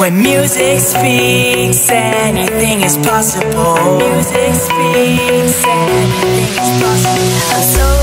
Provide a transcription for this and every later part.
When music speaks, anything is possible. When music speaks, anything is possible. I'm so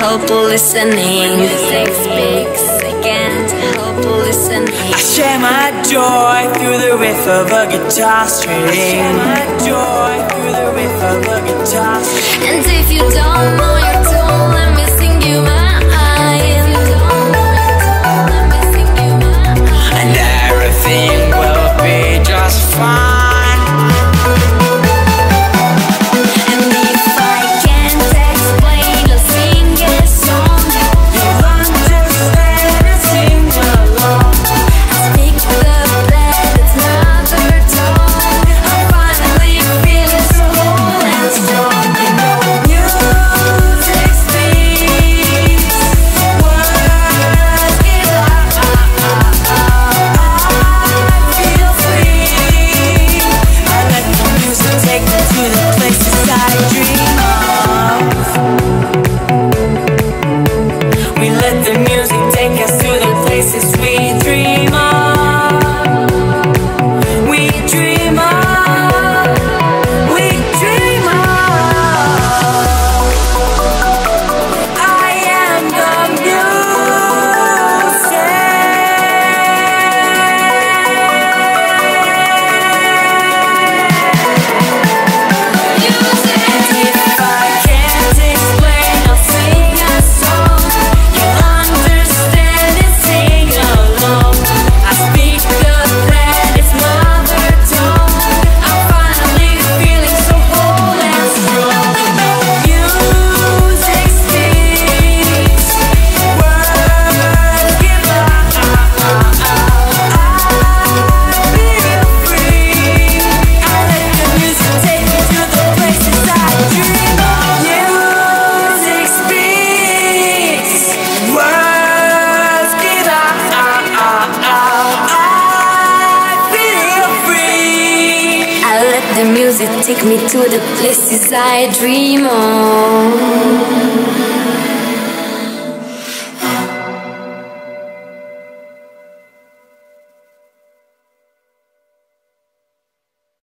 help listening. When Music speaks, I can't help listening. I share my joy through the riff of a guitar string. I share my joy. You take me to the places I dream of.